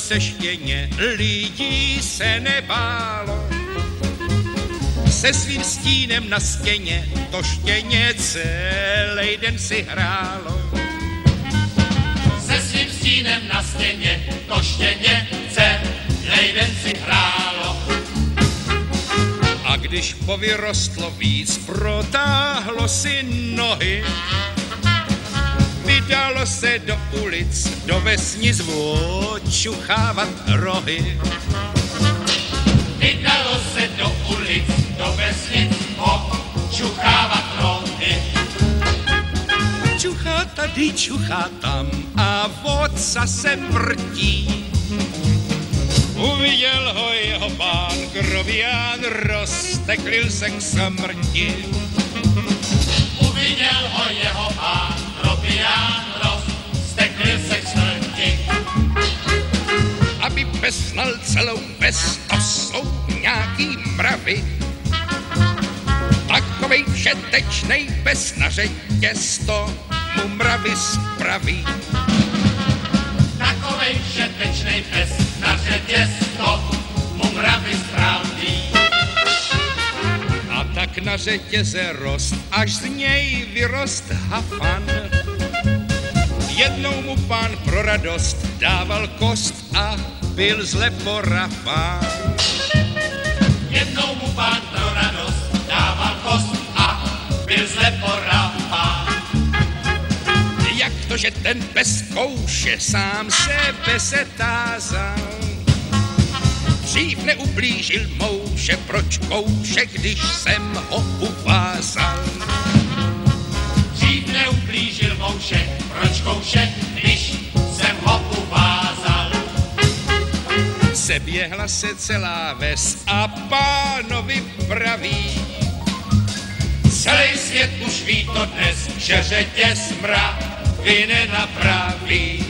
se štěně, lidí se nebálo. Se svým stínem na stěně, to štěně celý den si hrálo. Se svým stínem na stěně, to štěně celý den si hrálo. A když povyrostlo víc, protáhlo si nohy, vydalo se do ulic, do vesnic očuchávat rohy. Vydalo se do ulic, do vesnic očuchávat rohy. Čuchá tady, čuchá tam a vodca se vrtí. Uviděl ho jeho pán, grobián, rozteklil se k smrti. Mravy. Takovej všetečnej pes na řetěsto mu mravy spraví. Takovej všetečnej pes na řetězko mu mravy spraví. A tak na řetěze rost, až z něj vyrost hafan. Jednou mu pán pro radost dával kost a byl zle porafán. Ten pes kouše, sám sebe se tázal. Dřív neublížil mouše, proč kouše, když jsem ho uvázal. Dřív neublížil mouše, proč kouše, když jsem ho uvázal. Seběhla se celá ves a pánovi praví. Celý svět už ví to dnes, že řetěz mravy nenapraví.